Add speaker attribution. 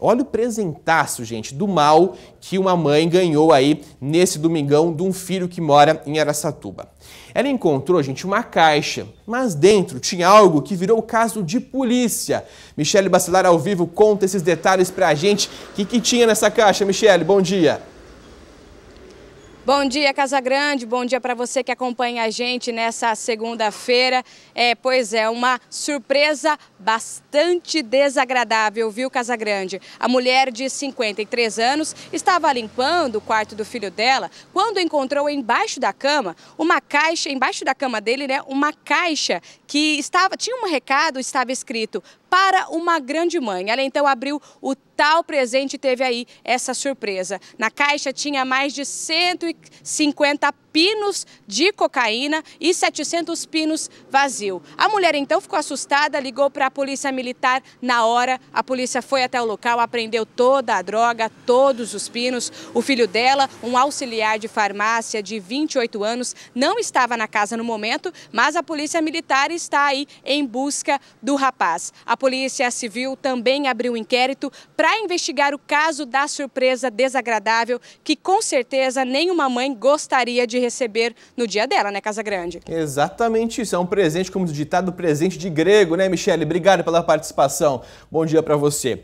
Speaker 1: Olha o presentaço, gente, do mal que uma mãe ganhou aí nesse domingão de um filho que mora em Aracatuba. Ela encontrou, gente, uma caixa, mas dentro tinha algo que virou caso de polícia. Michele Bacelar ao vivo conta esses detalhes pra gente. O que, que tinha nessa caixa, Michele? Bom dia.
Speaker 2: Bom dia, Casa Grande. Bom dia para você que acompanha a gente nessa segunda-feira. É, pois é, uma surpresa bastante desagradável, viu, Casa Grande? A mulher de 53 anos estava limpando o quarto do filho dela quando encontrou embaixo da cama uma caixa, embaixo da cama dele, né, uma caixa que estava tinha um recado, estava escrito para uma grande mãe. Ela então abriu o tal presente teve aí essa surpresa. Na caixa tinha mais de 150 pinos de cocaína e 700 pinos vazio. A mulher então ficou assustada, ligou para a polícia militar na hora. A polícia foi até o local, apreendeu toda a droga, todos os pinos. O filho dela, um auxiliar de farmácia de 28 anos, não estava na casa no momento, mas a polícia militar está aí em busca do rapaz. A polícia civil também abriu um inquérito para investigar o caso da surpresa desagradável que com certeza nenhuma mãe gostaria de receber no dia dela, né, Casa Grande?
Speaker 1: Exatamente isso. É um presente, como ditado, presente de grego, né, Michele? Obrigado pela participação. Bom dia para você.